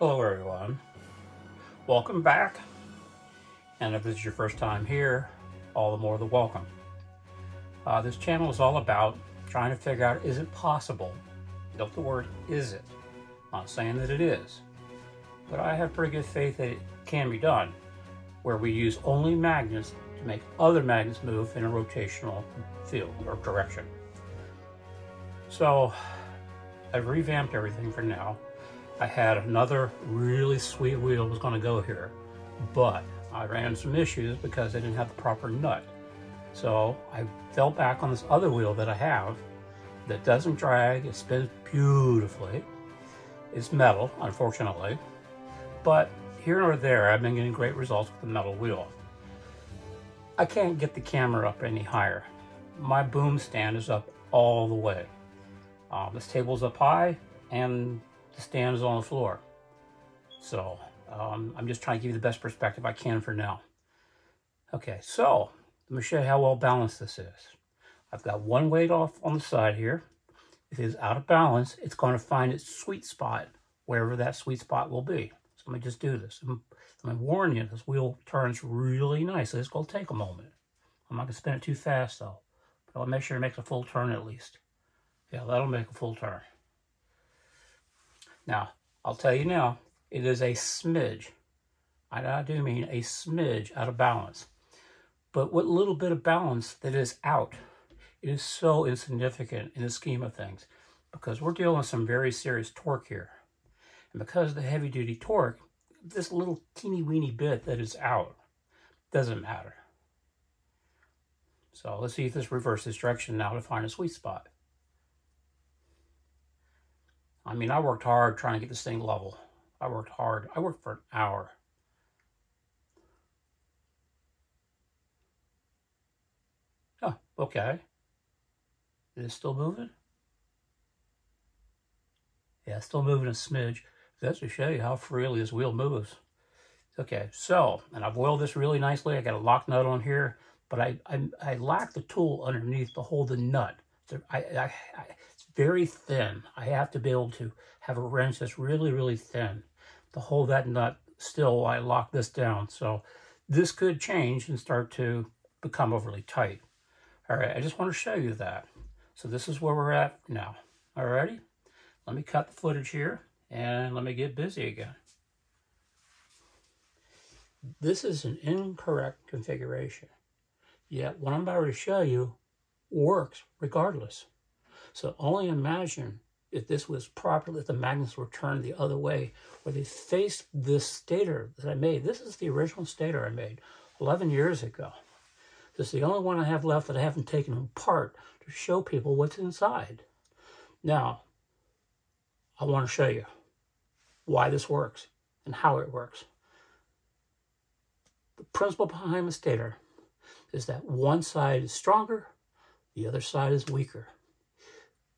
Hello everyone. Welcome back. And if this is your first time here, all the more the welcome. Uh, this channel is all about trying to figure out is it possible? Note the word is it. Not saying that it is. But I have pretty good faith that it can be done where we use only magnets to make other magnets move in a rotational field or direction. So I've revamped everything for now. I had another really sweet wheel was going to go here, but I ran some issues because I didn't have the proper nut. So I fell back on this other wheel that I have that doesn't drag, it spins beautifully. It's metal, unfortunately, but here or there, I've been getting great results with the metal wheel. I can't get the camera up any higher. My boom stand is up all the way. Uh, this table's up high and the stand is on the floor. So um, I'm just trying to give you the best perspective I can for now. Okay, so let me show you how well balanced this is. I've got one weight off on the side here. If it is out of balance, it's going to find its sweet spot, wherever that sweet spot will be. So let me just do this. I'm, me warn you, this wheel turns really nicely. It's going to take a moment. I'm not going to spin it too fast, though. But I'll make sure it makes a full turn at least. Yeah, that'll make a full turn. Now, I'll tell you now, it is a smidge. I do mean a smidge out of balance. But what little bit of balance that is out, it is so insignificant in the scheme of things because we're dealing with some very serious torque here. And because of the heavy duty torque, this little teeny weeny bit that is out doesn't matter. So let's see if this reverses direction now to find a sweet spot. I mean, I worked hard trying to get this thing level. I worked hard. I worked for an hour. Oh, okay. Is it still moving? Yeah, it's still moving a smidge. That's to show you how freely this wheel moves. Okay, so, and I've oiled this really nicely. I got a lock nut on here, but I, I, I lack the tool underneath to hold the nut. I, I, I, very thin. I have to be able to have a wrench that's really, really thin to hold that nut still I lock this down. So this could change and start to become overly tight. All right, I just want to show you that. So this is where we're at now. All righty, let me cut the footage here and let me get busy again. This is an incorrect configuration, yet what I'm about to show you works regardless. So only imagine if this was properly, if the magnets were turned the other way, where they faced this stator that I made. This is the original stator I made 11 years ago. This is the only one I have left that I haven't taken apart to show people what's inside. Now, I want to show you why this works and how it works. The principle behind the stator is that one side is stronger, the other side is weaker.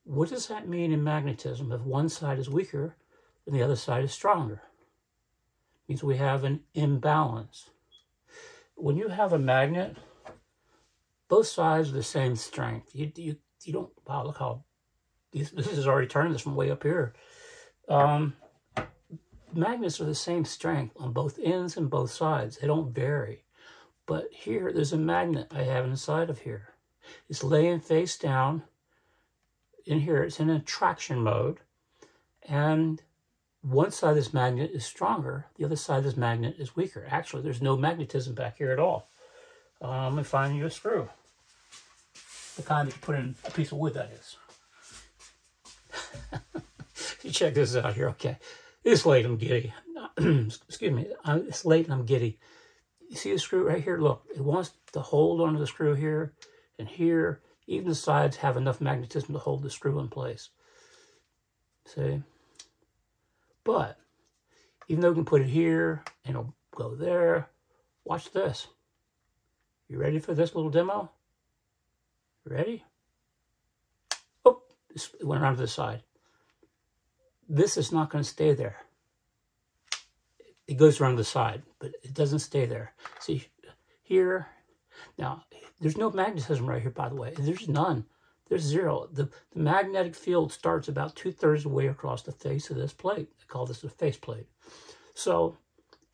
What does that mean in magnetism if one side is weaker and the other side is stronger? It means we have an imbalance. When you have a magnet, both sides are the same strength. You, you, you don't, wow, look how, this, this is already turning this from way up here. Um, magnets are the same strength on both ends and both sides. They don't vary. But here, there's a magnet I have inside of here. It's laying face down. In here, it's in attraction mode. And one side of this magnet is stronger. The other side of this magnet is weaker. Actually, there's no magnetism back here at all. Um, me find you a screw. The kind that you put in a piece of wood, that is. you check this out here, okay. It's late, I'm giddy. Excuse me, it's late and I'm giddy. You see the screw right here? Look, it wants to hold onto the screw here and here. Even the sides have enough magnetism to hold the screw in place. See? But, even though we can put it here and it'll go there, watch this. You ready for this little demo? Ready? Oh, it went around to the side this is not going to stay there. It goes around the side, but it doesn't stay there. See, here, now, there's no magnetism right here, by the way. There's none. there's zero. The, the magnetic field starts about two-thirds of the way across the face of this plate. I call this a face plate. So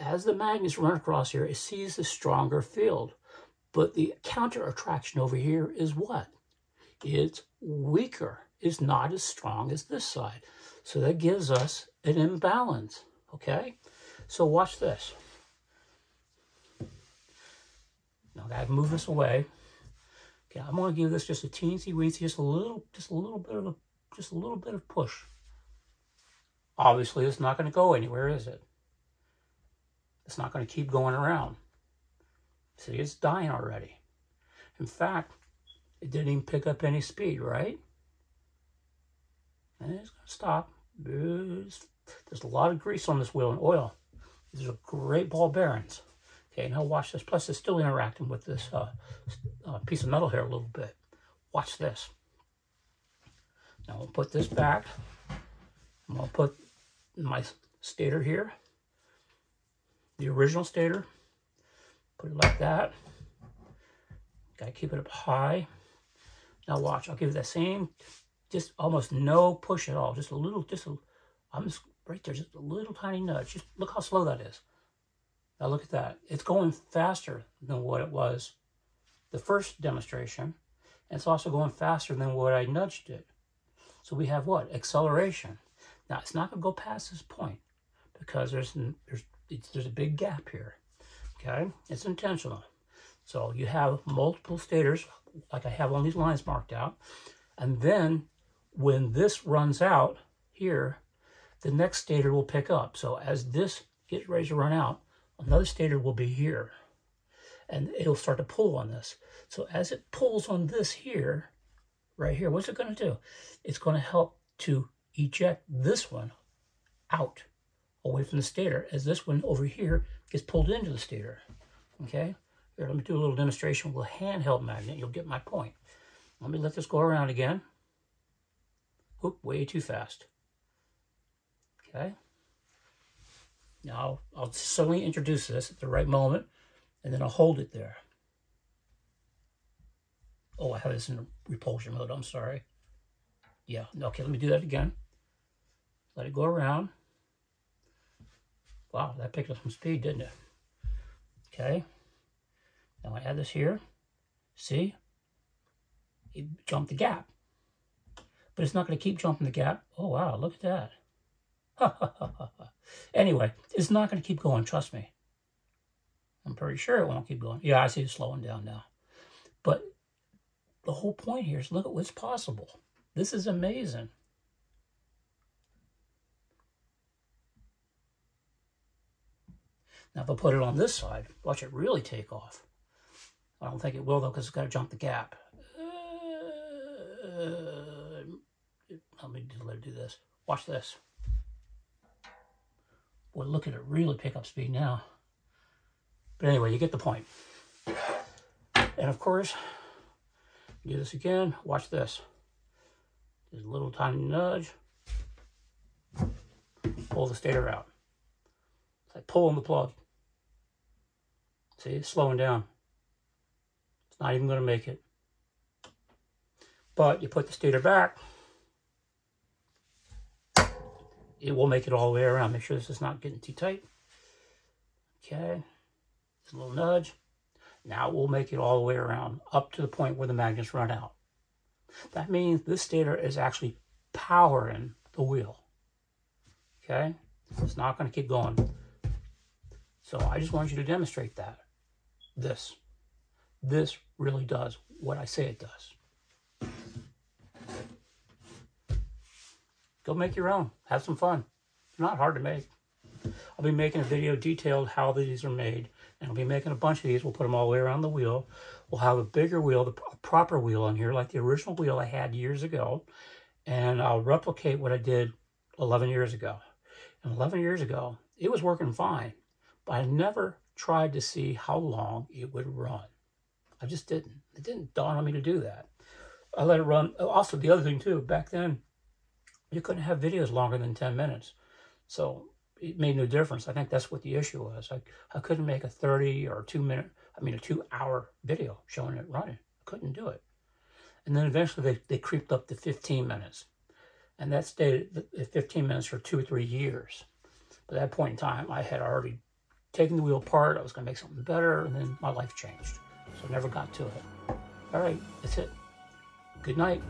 as the magnets run across here, it sees a stronger field. But the counter attraction over here is what? It's weaker. It's not as strong as this side. So that gives us an imbalance, okay? So watch this. Now I gotta move this away. Okay, I'm gonna give this just a teensy weensy, just a little, just a little bit of a, just a little bit of push. Obviously, it's not gonna go anywhere, is it? It's not gonna keep going around. See, it's dying already. In fact, it didn't even pick up any speed, right? And it's gonna stop. There's, there's a lot of grease on this wheel and oil. These are great ball bearings. Okay, now watch this. Plus, it's still interacting with this uh, uh, piece of metal here a little bit. Watch this. Now, we'll put this back. I'm going to put my stator here. The original stator. Put it like that. Got to keep it up high. Now watch, I'll give it that same, just almost no push at all. Just a little, just a, I'm just right there, just a little tiny nudge. Just look how slow that is. Now look at that. It's going faster than what it was the first demonstration. And it's also going faster than what I nudged it. So we have what? Acceleration. Now, it's not going to go past this point because there's, there's, there's a big gap here. Okay? It's intentional. So you have multiple stators, like I have on these lines marked out. And then when this runs out here, the next stator will pick up. So as this gets ready to run out, another stator will be here. And it'll start to pull on this. So as it pulls on this here, right here, what's it going to do? It's going to help to eject this one out away from the stator as this one over here gets pulled into the stator. Okay? Here, let me do a little demonstration with a handheld magnet. You'll get my point. Let me let this go around again. Oop, way too fast. Okay. Now, I'll suddenly introduce this at the right moment, and then I'll hold it there. Oh, I have this in repulsion mode. I'm sorry. Yeah, okay, let me do that again. Let it go around. Wow, that picked up some speed, didn't it? Okay. Now I add this here. See? It jumped the gap. But it's not going to keep jumping the gap. Oh, wow, look at that. anyway, it's not going to keep going, trust me. I'm pretty sure it won't keep going. Yeah, I see it slowing down now. But the whole point here is look at what's possible. This is amazing. Now, if I put it on this side, watch it really take off. I don't think it will, though, because it's got to jump the gap. Uh, let me let it do this. Watch this. Boy, look at it really pick up speed now. But anyway, you get the point. And of course, do this again. Watch this. Just a little tiny nudge. Pull the stator out. It's like pulling the plug. See, it's slowing down. It's not even going to make it. But you put the stator back, it will make it all the way around. Make sure this is not getting too tight. Okay, just a little nudge. Now we'll make it all the way around up to the point where the magnets run out. That means this stator is actually powering the wheel. Okay, it's not going to keep going. So I just want you to demonstrate that. This. This really does what I say it does. Go make your own. Have some fun. It's not hard to make. I'll be making a video detailed how these are made. And I'll be making a bunch of these. We'll put them all the way around the wheel. We'll have a bigger wheel, the proper wheel on here, like the original wheel I had years ago. And I'll replicate what I did 11 years ago. And 11 years ago, it was working fine. But I never tried to see how long it would run. I just didn't. It didn't dawn on me to do that. I let it run. Oh, also, the other thing too, back then, you couldn't have videos longer than 10 minutes. So it made no difference. I think that's what the issue was. I, I couldn't make a 30 or two minute, I mean a two hour video showing it running. I couldn't do it. And then eventually they, they creeped up to 15 minutes. And that stayed at 15 minutes for two or three years. But at that point in time, I had already taken the wheel apart. I was going to make something better. And then my life changed. So I never got to it. All right, that's it. Good night.